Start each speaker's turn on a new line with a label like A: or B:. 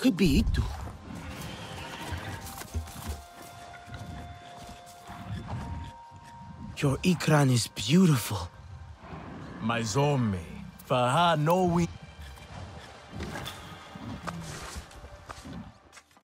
A: Could be Itu. Your Ikran is beautiful.
B: My Zombie. Faha no we...